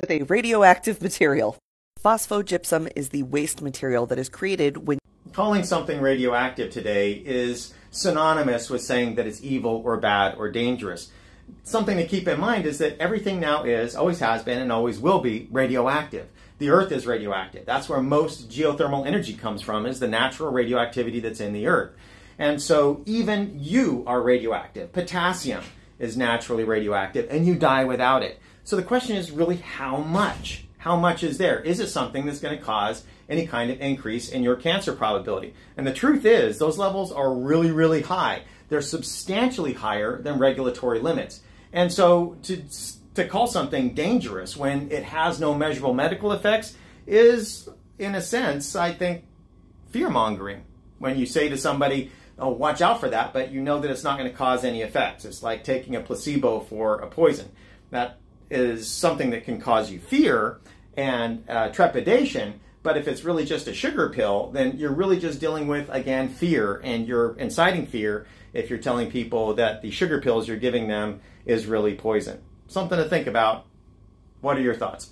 with a radioactive material. Phosphogypsum is the waste material that is created when calling something radioactive today is synonymous with saying that it's evil or bad or dangerous. Something to keep in mind is that everything now is, always has been, and always will be radioactive. The Earth is radioactive. That's where most geothermal energy comes from, is the natural radioactivity that's in the Earth. And so even you are radioactive. Potassium is naturally radioactive, and you die without it. So the question is really how much? How much is there? Is it something that's going to cause any kind of increase in your cancer probability. And the truth is, those levels are really, really high. They're substantially higher than regulatory limits. And so to, to call something dangerous when it has no measurable medical effects is, in a sense, I think, fear mongering. When you say to somebody, oh, watch out for that, but you know that it's not going to cause any effects. It's like taking a placebo for a poison. That is something that can cause you fear and uh, trepidation, but if it's really just a sugar pill, then you're really just dealing with, again, fear, and you're inciting fear if you're telling people that the sugar pills you're giving them is really poison. Something to think about. What are your thoughts?